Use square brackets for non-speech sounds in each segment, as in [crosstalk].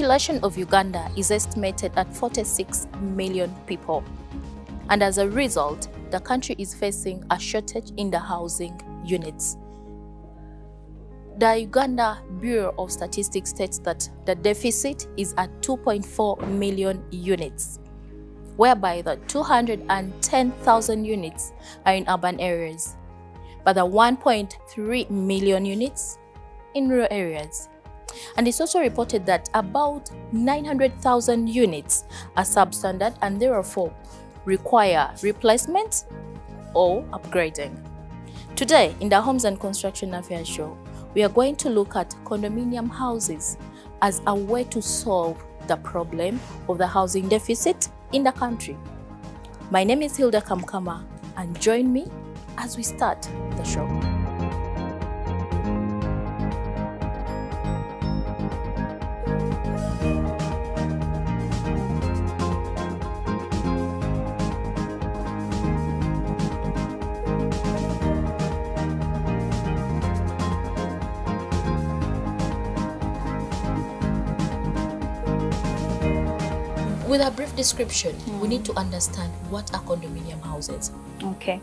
population of Uganda is estimated at 46 million people. And as a result, the country is facing a shortage in the housing units. The Uganda Bureau of Statistics states that the deficit is at 2.4 million units, whereby the 210,000 units are in urban areas, but the 1.3 million units in rural areas. And it's also reported that about 900,000 units are substandard and therefore require replacement or upgrading. Today, in the Homes and Construction Affairs Show, we are going to look at condominium houses as a way to solve the problem of the housing deficit in the country. My name is Hilda Kamukama, and join me as we start the show. With a brief description, we need to understand what are condominium houses. Okay.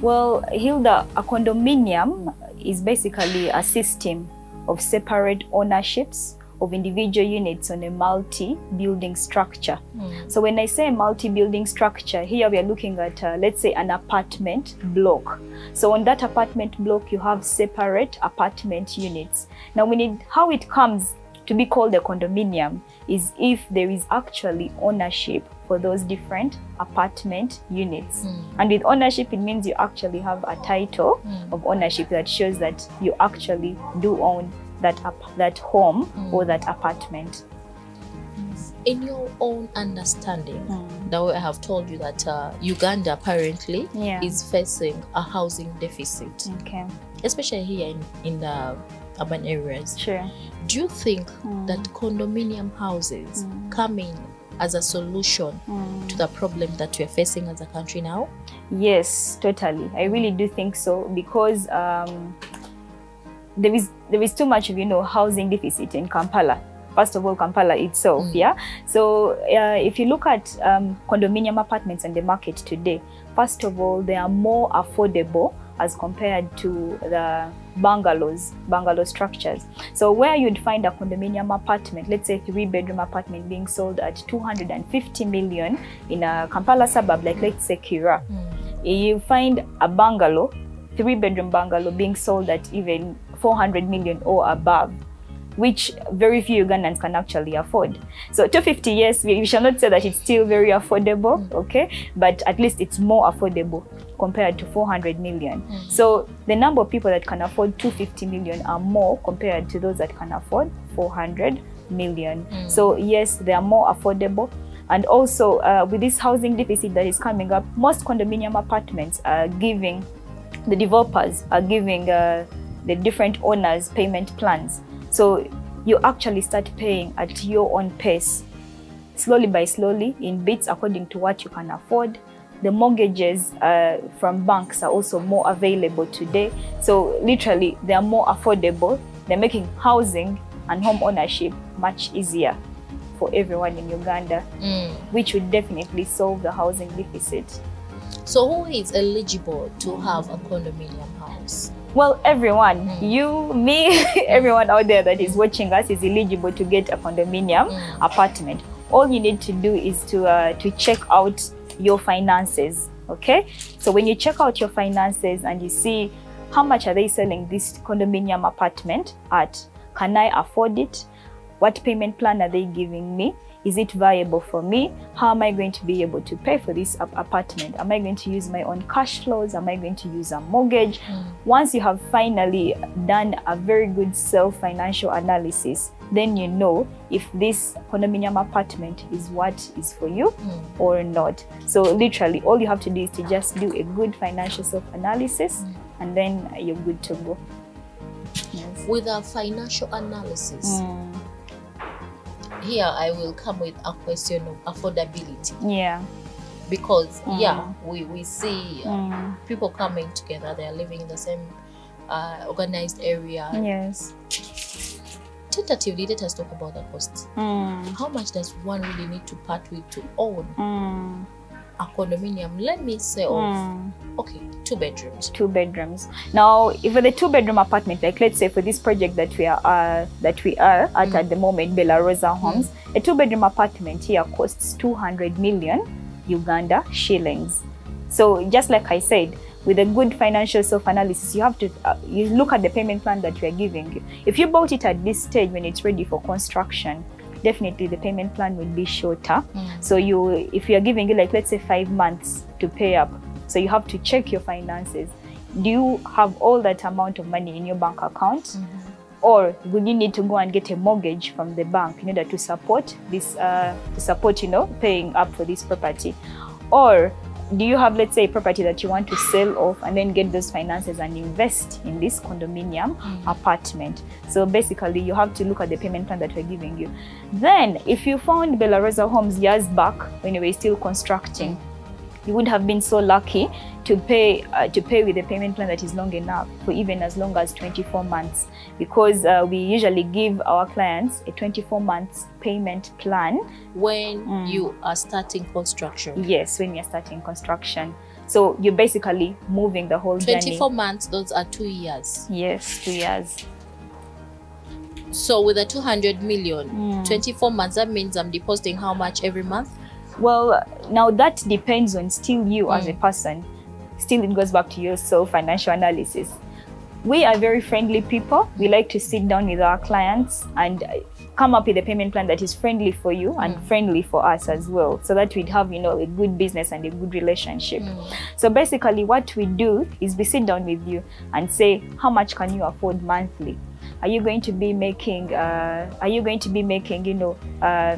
Well, Hilda, a condominium is basically a system of separate ownerships of individual units on a multi-building structure. So when I say multi-building structure, here we are looking at, uh, let's say, an apartment block. So on that apartment block, you have separate apartment units. Now, we need how it comes to be called a condominium is if there is actually ownership for those different apartment units. Hmm. And with ownership, it means you actually have a title hmm. of ownership that shows that you actually do own that that home hmm. or that apartment. In your own understanding, the way I have told you that uh, Uganda apparently Yeah. is facing a housing deficit, Okay, especially here in, in the urban areas. sure. Do you think that condominium houses come in as a solution to the problem that we're facing as a country now? Yes, totally. I really do think so because um, there is there is too much of you know housing deficit in Kampala. First of all, Kampala itself, yeah. So uh, if you look at um, condominium apartments on the market today, first of all, they are more affordable as compared to the bungalows, bungalow structures. So where you'd find a condominium apartment, let's say three bedroom apartment being sold at 250 million in a Kampala suburb, like let's say Kira, hmm. you find a bungalow, three bedroom bungalow being sold at even 400 million or above which very few Ugandans can actually afford. So 250, yes, we, we shall not say that it's still very affordable, okay, but at least it's more affordable compared to 400 million. So the number of people that can afford 250 million are more compared to those that can afford 400 million. So yes, they are more affordable. And also, uh, with this housing deficit that is coming up, most condominium apartments are giving, the developers are giving uh, the different owners payment plans. So you actually start paying at your own pace, slowly by slowly, in bits according to what you can afford. The mortgages uh, from banks are also more available today. So literally, they are more affordable. They're making housing and home ownership much easier for everyone in Uganda, which would definitely solve the housing deficit. So, who is eligible to have a condominium? Well, everyone, you, me, [laughs] everyone out there that is watching us is eligible to get a condominium apartment. All you need to do is to uh, to check out your finances. Okay, so when you check out your finances and you see how much are they selling this condominium apartment at, can I afford it? What payment plan are they giving me? Is it viable for me? How am I going to be able to pay for this apartment? Am I going to use my own cash flows? Am I going to use a mortgage? Mm. Once you have finally done a very good self financial analysis, then you know if this condominium apartment is what is for you mm. or not. So, literally, all you have to do is to just do a good financial self analysis mm. and then you're good to go. Yes. With a financial analysis, here I will come with a question of affordability Yeah. because Mm. yeah, we we see uh, Mm. people coming together. They are living in the same uh, organized area. Yes. tentatively, let us talk about the costs. Mm. How much does one really need to part with to own Mm. A condominium? Let me say, Mm. okay, two bedrooms. two bedrooms. Now, if for the two bedroom apartment, like let's say for this project that we are uh, that we are at Mm. at the moment, Bella Rosa Homes, a two bedroom apartment here costs 200 million Uganda shillings. So just like I said, with a good financial self analysis, you have to uh, you look at the payment plan that we are giving you. If you bought it at this stage when it's ready for construction, definitely the payment plan will be shorter. Mm. So you, if you are giving you like let's say five months to pay up, so you have to check your finances. Do you have all that amount of money in your bank account, Mhm. or will you need to go and get a mortgage from the bank in order to support this, uh, to support you know paying up for this property, or do you have let's say a property that you want to sell off and then get those finances and invest in this condominium Mm. apartment. So basically, you have to look at the payment plan that we're giving you. Then, if you found Bella Rosa Homes years back when you were still constructing, you would have been so lucky to pay uh, to pay with a payment plan that is long enough for even as long as 24 months because uh, we usually give our clients a 24 months payment plan When Mm. you are starting construction. yes when you're starting construction so you're basically moving the whole journey 24 months, those are two years. yes two years So with a 200 million, Mm. 24 months, that means I'm depositing how much every month? Well, now that depends on still you as a Mm. person. Still, it goes back to your self financial analysis. We are very friendly people. We like to sit down with our clients and uh, come up with a payment plan that is friendly for you and Mm. friendly for us as well, so that we'd have you know a good business and a good relationship. Mm. So basically, what we do is we sit down with you and say, how much can you afford monthly? Are you going to be making? Uh, are you going to be making? You know. Uh,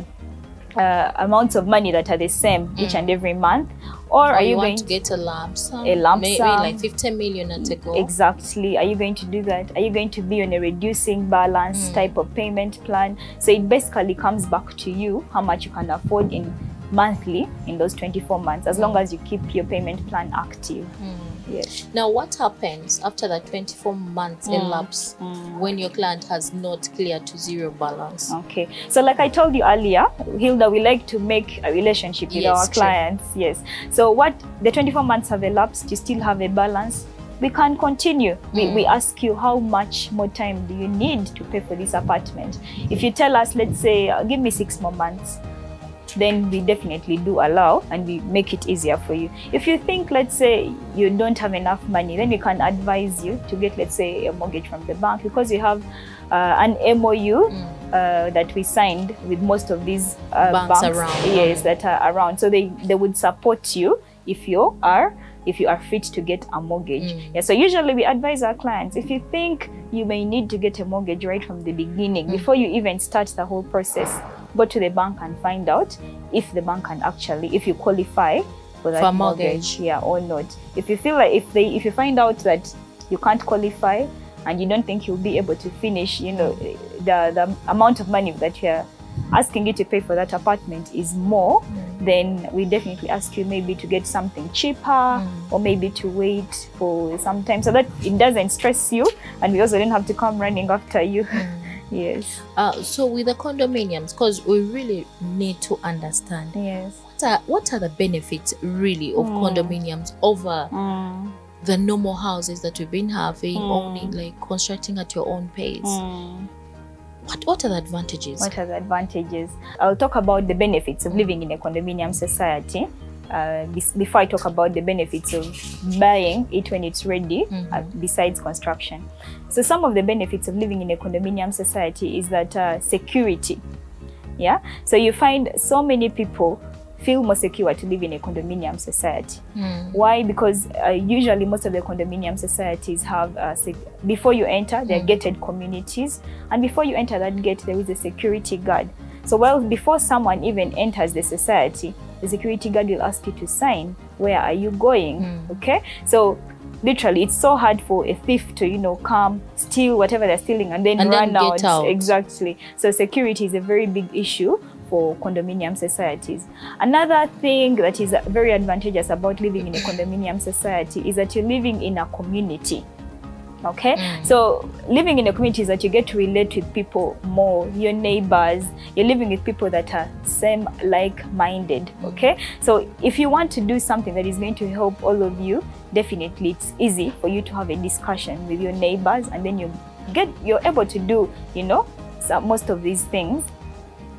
uh, amounts of money that are the same each Mm. and every month, or Or are you, you going to get a lump sum? A lump maybe sum. like 15 million at a go. exactly? Are you going to do that? Are you going to be on a reducing balance Mm. type of payment plan? So it basically comes back to you how much you can afford in monthly in those 24 months, as long as you keep your payment plan active. Mm. Yes. Now, what happens after that 24 months Mm. elapse when your client has not cleared to zero balance? Okay. So like I told you earlier, Hilda, we like to make a relationship with Yes, our true. clients. Yes. So what the 24 months have elapsed, you still have a balance. We can continue. We, Mm. we ask you how much more time do you need to pay for this apartment? If you tell us, let's say, uh, give me six more months, then we definitely do allow and we make it easier for you. If you think, let's say, you don't have enough money, then we can advise you to get, let's say, a mortgage from the bank because you have uh, an MOU Mm. uh, that we signed with most of these uh, Banks around. yes, that are around. So they, they would support you if you are if you are fit to get a mortgage. Mm. Yeah. So usually we advise our clients if you think you may need to get a mortgage right from the beginning, Mm. before you even start the whole process, go to the bank and find out if the bank can actually if you qualify for that For mortgage, mortgage. yeah, or not. If you feel like if they if you find out that you can't qualify and you don't think you'll be able to finish, you know, the the amount of money that you're asking you to pay for that apartment is more, Mm. then we definitely ask you maybe to get something cheaper Mm. or maybe to wait for some time so that it doesn't stress you and we also don't have to come running after you. Mm. Yes. Uh, so with the condominiums, because we really need to understand Yes. what are, what are the benefits really of Mm. condominiums over Mm. the normal houses that we've been having, Mm. owning, like constructing at your own pace. Mm. What what are the advantages? What are the advantages? I'll talk about the benefits of living in a condominium society. Uh, before I talk about the benefits of buying it when it's ready, Mhm. uh, besides construction. So, some of the benefits of living in a condominium society is that uh, security. Yeah. So, you find so many people feel more secure to live in a condominium society. Mm. Why? Because uh, usually most of the condominium societies have, uh, before you enter, they're Mm. gated communities. And before you enter that gate, there is a security guard. So, well, before someone even enters the society, the security guard will ask you to sign. Where are you going? Mm. Okay? So, literally, it's so hard for a thief to, you know, come, steal whatever they're stealing, and then And run then get out. Exactly. So, security is a very big issue for condominium societies. Another thing that is very advantageous about living in a condominium society is that you're living in a community. Okay? Mm. so living in a community is that you get to relate with people more your neighbors you're living with people that are same like-minded okay? So if you want to do something that is going to help all of you definitely it's easy for you to have a discussion with your neighbors and then you get you're able to do you know some, most of these things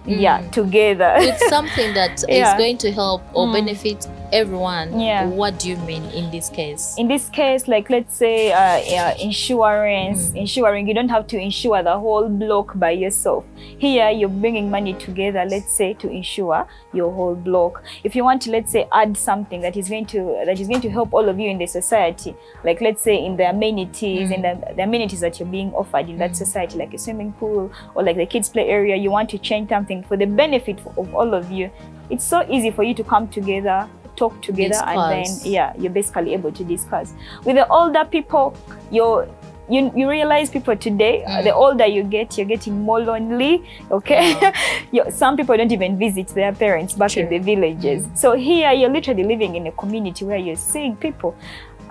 yeah Mm. together [laughs] It's something that is Yeah. going to help or Mm. benefit everyone. Yeah. What do you mean in this case? in this case, like let's say uh, yeah, insurance, Mm. insuring, you don't have to insure the whole block by yourself. Here, you're bringing money together, let's say, to insure your whole block. If you want to, let's say, add something that is going to that is going to help all of you in the society, like let's say in the amenities, in the, the amenities that you're being offered in that Mm. society, like a swimming pool or like the kids' play area, you want to change something for the benefit of all of you. It's so easy for you to come together talk together and then yeah you're basically able to discuss. With the older people you're you, you realize people today uh, Mm. the older you get you're getting more lonely okay? [laughs] You, some people don't even visit their parents back in the villages. So here you're literally living in a community where you're seeing people.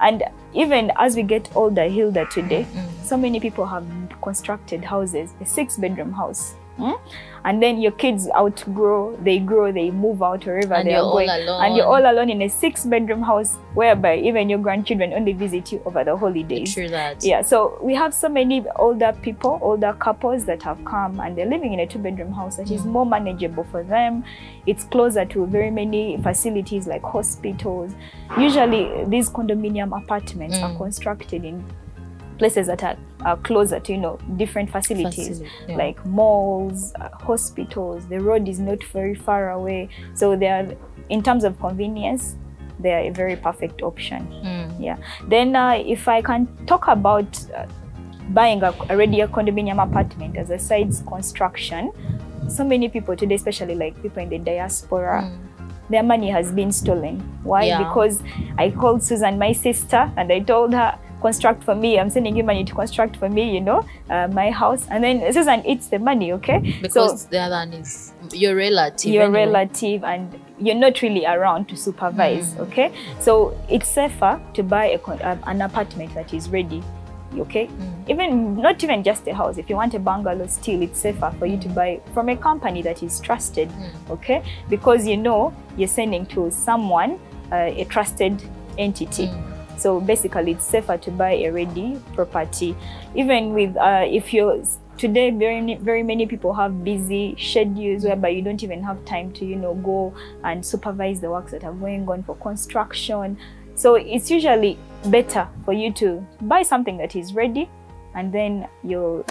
And even as we get older hilda today Mm. so many people have constructed houses a six bedroom house mm? and then your kids outgrow they grow they move out wherever And they are going and you're all alone in a six bedroom house whereby even your grandchildren only visit you over the holidays True that. yeah so we have so many older people older couples that have come and they're living in a two bedroom house that is Mm. more manageable for them it's closer to very many facilities like hospitals usually these condominium apartments are Mm. constructed in places that are, are closer to you know different facilities Facility, yeah. like malls uh, hospitals the road is not very far away so they are in terms of convenience they are a very perfect option Mm. then uh, if i can talk about uh, buying a, a regular condominium apartment as a sides construction so many people today especially like people in the diaspora Mm. their money has been stolen. Why? Yeah. Because I called Susan, my sister, and I told her, construct for me. I'm sending you money to construct for me, you know, uh, my house. And then Susan eats the money, okay? Because the other one is your relative. your anyway. relative and you're not really around to supervise, Mm. okay? So it's safer to buy a, um, an apartment that is ready, okay? Mm. Even not even just a house. If you want a bungalow, still it's safer for you to buy from a company that is trusted, Mm. okay? Because you know you're sending to someone uh, a trusted entity. Mm. So basically, it's safer to buy a ready property. Even with uh, if you're today, very very many people have busy schedules whereby you don't even have time to you know go and supervise the works that are going on for construction. So it's usually better for you to buy something that is ready, and then you're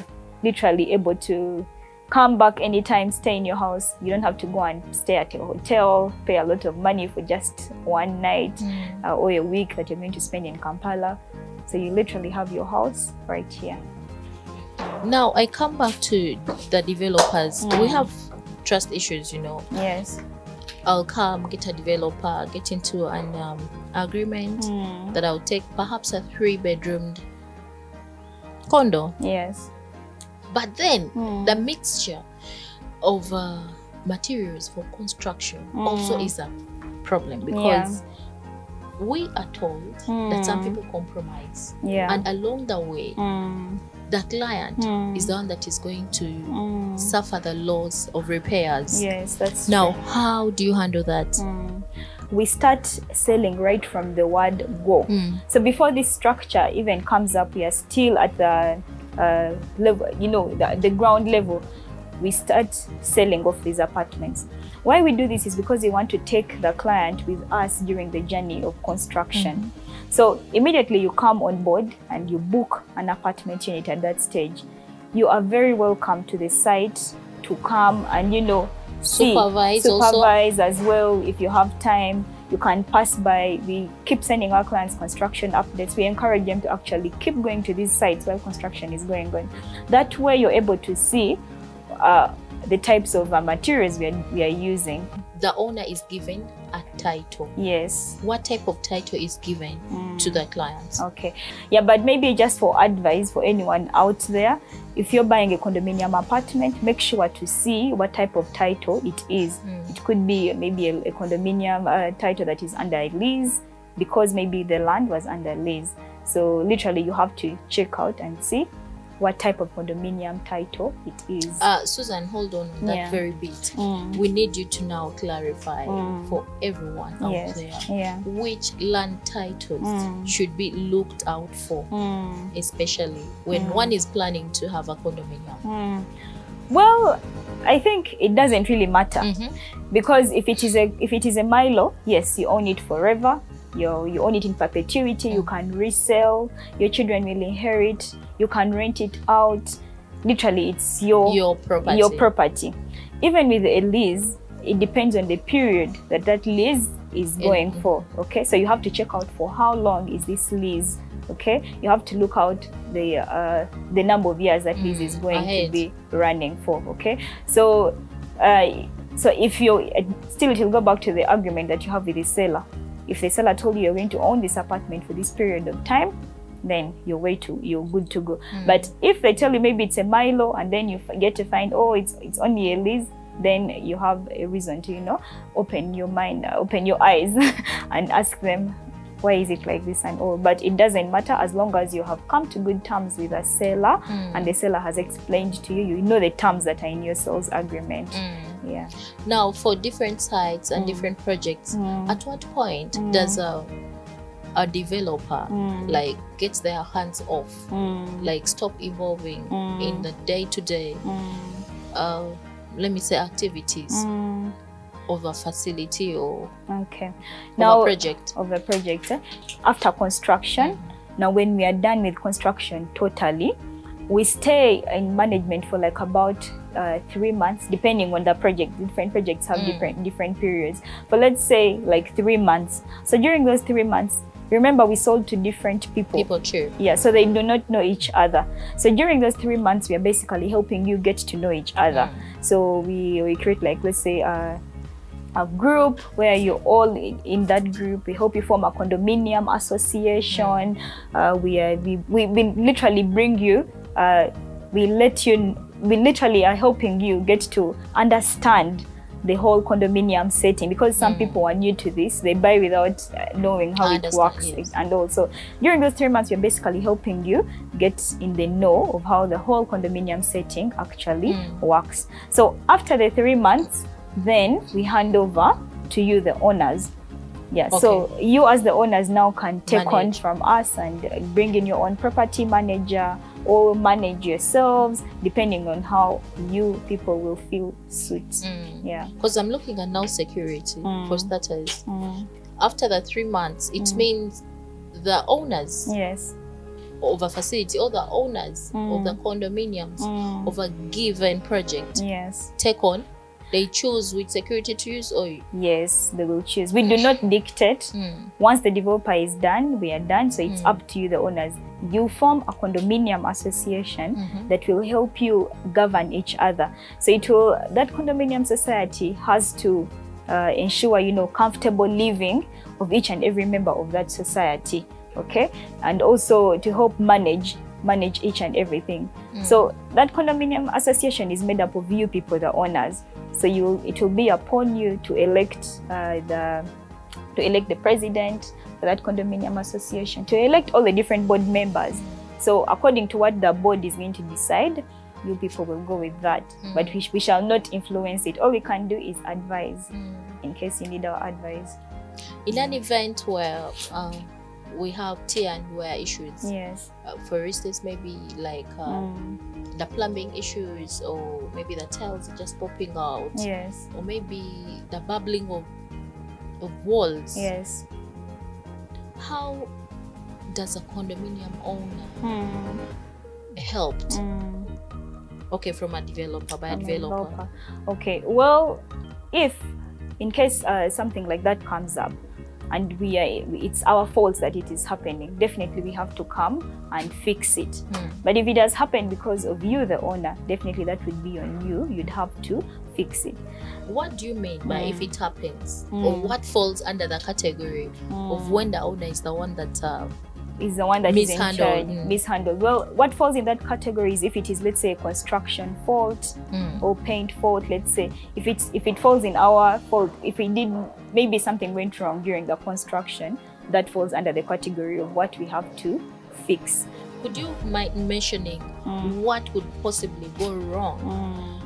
literally able to come back anytime, stay in your house. You don't have to go and stay at a hotel, pay a lot of money for just one night Mm. uh, or a week that you're going to spend in Kampala. So you literally have your house right here. Now I come back to the developers. Mm. We have trust issues, you know. Yes. I'll come get a developer, get into an um, agreement Mm. that I'll take perhaps a three bedroomed condo. Yes. But then Mm. the mixture of uh, materials for construction also Mm. is a problem because we are told that some Mm. people compromise Yeah. and along the way Mm. the client Mm. is the one that is going to Mm. suffer the loss of repairs Yes, that's now true. how do you handle that Mm. We start selling right from the word go. Mm. So before this structure even comes up, we are still at the uh, level, you know, the, the ground level. We start selling off these apartments. Why we do this is because we want to take the client with us during the journey of construction. So immediately you come on board and you book an apartment unit at that stage. You are very welcome to the site to come and you know see, Supervise also. supervise as well if you have time you can pass by. We keep sending our clients construction updates. We encourage them to actually keep going to these sites while construction is going on. That way you're able to see uh, the types of uh, materials we are, we are using. The owner is given a title yes what type of title is given to the client Okay. Yeah, but maybe just for advice for anyone out there, if you're buying a condominium apartment, make sure to see what type of title it is. Mm. It could be maybe a, a condominium uh, title that is under a lease. because maybe the land was under lease. So literally, you have to check out and see what type of condominium title it is. Uh, Susan, hold on on that Yeah. very bit. Mm. We need you to now clarify Mm. for everyone out Yes. there Yeah. which land titles Mm. should be looked out for, Mm. especially when Mm. one is planning to have a condominium. Mm. Well, I think it doesn't really matter Mhm. because if it is a if it is a Mailo, yes, you own it forever. You you own it in perpetuity. You can resell. Your children will inherit. You can rent it out. Literally, it's your Your property. your property. Even with a lease, it depends on the period that that lease is going Mhm. for. Okay, so you have to check out for how long is this lease. Okay, you have to look out the uh, the number of years that lease is Mm, going to be running for. Okay, so uh, so if you uh, still it will go back to the argument that you have with the seller. If the seller told you you're going to own this apartment for this period of time, then you're way to you're good to go. Mm. But if they tell you maybe it's a Mailo and then you get to find oh it's it's only a lease, then you have a reason to you know open your mind, uh, open your eyes, [laughs] and ask them why is it like this and all. But it doesn't matter as long as you have come to good terms with a seller Mm. and the seller has explained to you, you know the terms that are in your sales agreement. Mm. Yeah. Now, for different sites and Mm. different projects, Mm. at what point Mm. does a a developer Mm. like get their hands off, Mm. like stop evolving Mm. in the day-to-day, Mm. uh, let me say, activities of a facility or Okay. now of a project? of a project eh, after construction. Now, when we are done with construction totally, we stay in management for like about uh, three months, depending on the project. Different projects have Mm. different different periods. But let's say like three months. So during those three months, remember we sold to different people. People cheer. Yeah, so they do not know each other. So during those three months, we are basically helping you get to know each other. Mm. So we, we create like let's say uh, a group where you're all in, that group. We hope you form a condominium association. Uh, we, uh, we we we literally bring you. Uh, we let you. We literally are helping you get to understand the whole condominium setting because some Mm. people are new to this. They buy without uh, knowing how I it works, yes. and also during those three months, we're basically helping you get in the know of how the whole condominium setting actually Mm. works. So after the three months, then we hand over to you, the owners. Yeah, so you as the owners now can take on from us and bring in your own property manager or manage yourselves depending on how you people will feel suits. Mm. Yeah. Because I'm looking at now security Mm. for starters. Mm. After the three months, it Mm. means the owners Yes. of a facility or the owners Mm. of the condominiums Mm. of a given project Yes. take on. They choose which security to use or Yes, they will choose. We do not dictate. Mm. Once the developer is done, we are done. So it's Mm. up to you, the owners. You form a condominium association Mhm. that will help you govern each other. So it will that condominium society has to uh, ensure you know comfortable living of each and every member of that society. Okay, and also to help manage manage each and everything. Mm. So that condominium association is made up of you people, the owners. So you it will be upon you to elect uh, the to elect the president for that condominium association, to elect all the different board members. So according to what the board is going to decide, you people will go with that. Mm. But we, we shall not influence it. All we can do is advise Mm. in case you need our advice. in an event where um, we have tear and wear issues, Yes. uh, for instance, maybe like uh, Mm. the plumbing issues, or maybe the tiles are just popping out, Yes. or maybe the bubbling of of walls. Yes. How does a condominium owner Mm. helped? Mm. Okay, from a developer by a a developer. developer. Okay. Well, if in case uh, something like that comes up, and we are, it's our fault that it is happening. Definitely, we have to come and fix it. Hmm. But if it has happened because of you, the owner, definitely that would be on you. You'd have to fix it. What do you mean by if Mm. it happens, Mm. or what falls under the category of when the owner is the one that uh, is the one that is in Mishandled, charge, mm. mishandled. Well, what falls in that category is if it is, let's say, a construction fault mm, or paint fault. Let's say if it's if it falls in our fault, if we did maybe something went wrong during the construction, that falls under the category of what we have to fix. Could you mind mentioning Mm. what could possibly go wrong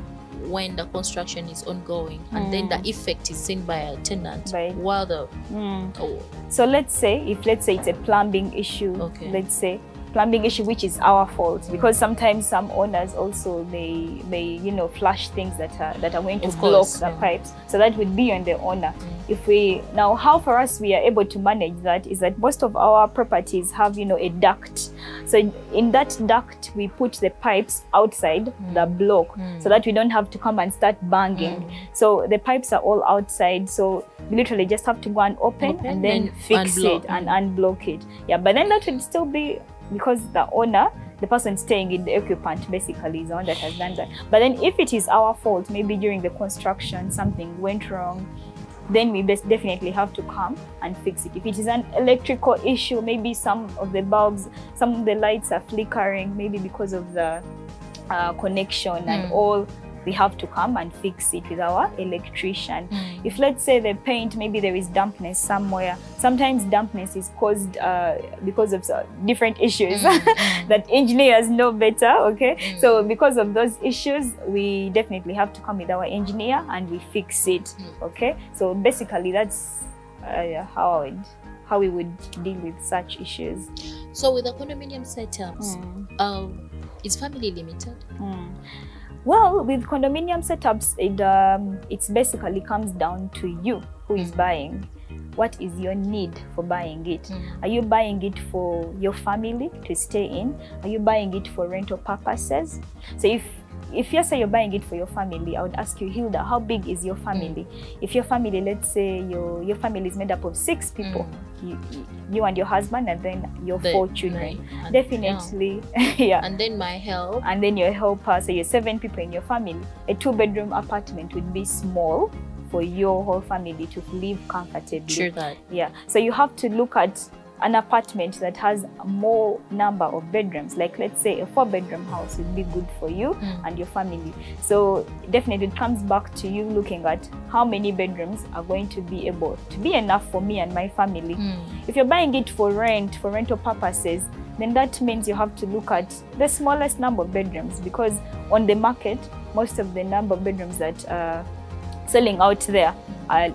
when the construction is ongoing and then the effect is seen by a tenant By- while the Mm. oh, So let's say if let's say it's a plumbing issue, Okay. let's say plumbing issue which is our fault because sometimes some owners also they they you know flush things that are that are going to Of block course, the yeah. pipes. So that would be on the owner. If we now how for us we are able to manage that is that most of our properties have you know a duct. So in that duct we put the pipes outside the mm. block mm. so that we don't have to come and start banging. Mm. So the pipes are all outside so we literally just have to go and open, Open and then fix unblock. it and unblock it. Yeah but then that would still be because the owner the person staying in the occupant basically is the one that has done that but then if it is our fault maybe during the construction something went wrong then we definitely have to come and fix it if it is an electrical issue maybe some of the bulbs some of the lights are flickering maybe because of the uh, connection and Mm. all we have to come and fix it with our electrician. If let's say the paint maybe there is dampness somewhere sometimes dampness is caused uh, because of uh, different issues. [laughs] That engineers know better okay? So because of those issues we definitely have to come with our engineer and we fix it okay? So basically that's uh, how I would, how we would deal with such issues. So with the condominium setups Mm. um is family limited? Mm. Well, with condominium setups, it um, it's basically comes down to you who is Mm. buying. What is your need for buying it? Mm. Are you buying it for your family to stay in? Are you buying it for rental purposes? So if if say you're buying it for your family, I would ask you, Hilda, how big is your family? If your family, let's say your your family is made up of six people, you, you- you and your husband, and then your The- four children, my- definitely, [laughs] yeah and then my help and then your helper, so you're seven people in your family. A two bedroom apartment would be small for your whole family to live comfortably. sure that Yeah. So you have to look at an apartment that has a more number of bedrooms. Like let's say a four bedroom house would be good for you Mm. and your family. So definitely it comes back to you looking at how many bedrooms are going to be able to be enough for me and my family. Mm. If you're buying it for rent, for rental purposes, then that means you have to look at the smallest number of bedrooms because on the market, most of the number of bedrooms that are selling out there are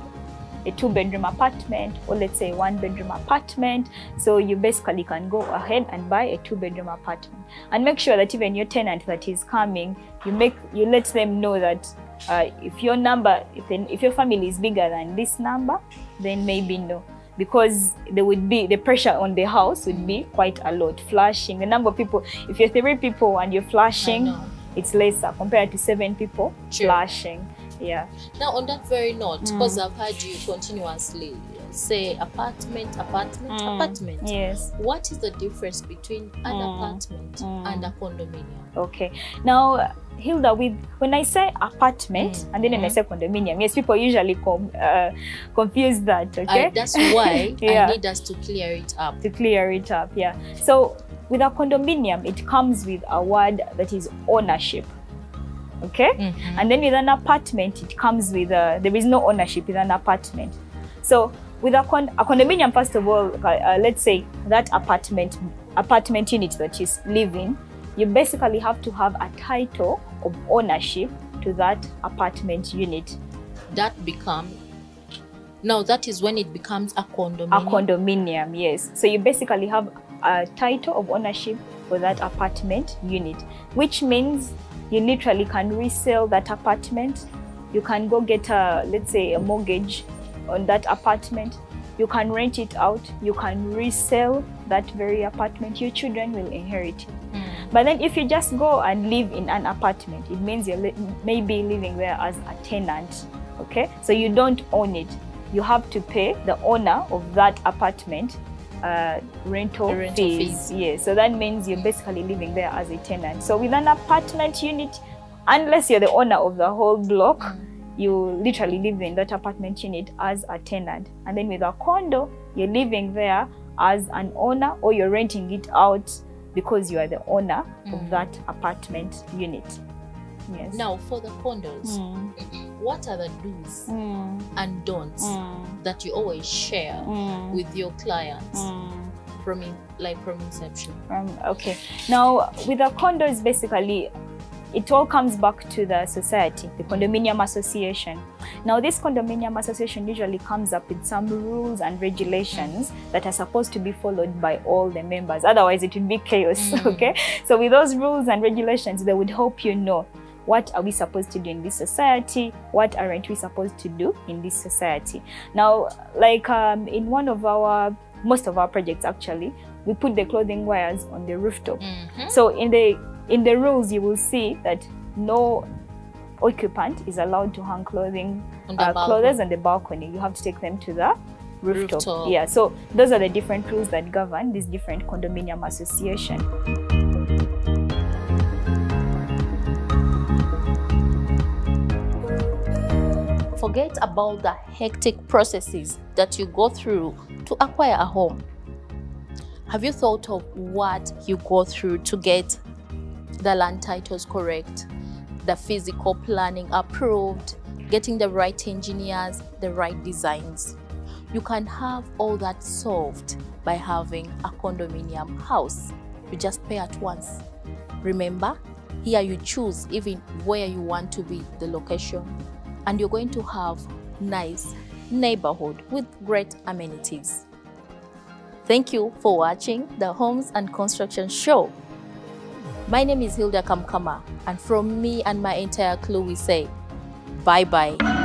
a two bedroom apartment or let's say one bedroom apartment. So you basically can go ahead and buy a two bedroom apartment. And make sure that even your tenant that is coming, you make you let them know that uh, if your number, if, if your family is bigger than this number, then maybe no. Because there would be the pressure on the house would be quite a lot. Flashing the number of people if you're three people and you're flashing it's lesser compared to seven people Sure. flashing yeah Now, on that very note, Mm. because I've heard you continuously say apartment, apartment, Mm. apartment. yes What is the difference between an Mm. apartment Mm. and a condominium? okay now hilda with when i say apartment Mm. and then when i Mhm. say condominium yes people usually com- uh, confuse that okay that's why [laughs] Yeah. I need us to clear it up. to clear it up. Yeah. So with a condominium, it comes with a word that is ownership. Okay. Mhm. And then with an apartment, it comes with a, there is no ownership with an apartment. So with a, con- a condominium, first of all, uh, uh, let's say that apartment apartment unit that you live in, you basically have to have a title of ownership to that apartment unit. That become now that is when it becomes a condominium. A condominium, yes. So you basically have a title of ownership for that apartment unit, which means you literally can resell that apartment. You can go get a, let's say, a mortgage on that apartment. You can rent it out. You can resell that very apartment. Your children will inherit it. Mm. But then if you just go and live in an apartment, it means you're li- maybe living there as a tenant. Okay? So you don't own it. You have to pay the owner of that apartment uh, rental, rental fees. fees. Yes. So that means you're basically living there as a tenant. So with an apartment unit, unless you're the owner of the whole block, Mm. you literally live in that apartment unit as a tenant. And then with a condo, you're living there as an owner or you're renting it out because you are the owner Mm. of that apartment unit. Yes. Now for the condos, Mm. What are the do's Mm. and don'ts Mm. that you always share Mm. with your clients Mm. from in, like from inception? Um, okay. Now, with the condos, basically, it all comes back to the society, the condominium association. Now, this condominium association usually comes up with some rules and regulations that are supposed to be followed by all the members. Otherwise, it would be chaos. Mm. [laughs] Okay. So, with those rules and regulations, they would help you know what are we supposed to do in this society what aren't we supposed to do in this society now like um, in one of our most of our projects actually we put the clothing wires on the rooftop Mhm. so in the in the rules you will see that no occupant is allowed to hang clothing On uh, clothes on the balcony you have to take them to the rooftop. Rooftop. yeah so those are the different rules that govern this different condominium association Forget about the hectic processes that you go through to acquire a home. Have you thought of what you go through to get the land titles correct, the physical planning approved, getting the right engineers, the right designs? You can have all that solved by having a condominium house. You just pay at once. Remember, here you choose even where you want to be the location and you're going to have nice neighborhood with great amenities. Thank you for watching the Homes and Construction Show. My name is Hilda Kamukama, and from me and my entire crew, we say bye bye.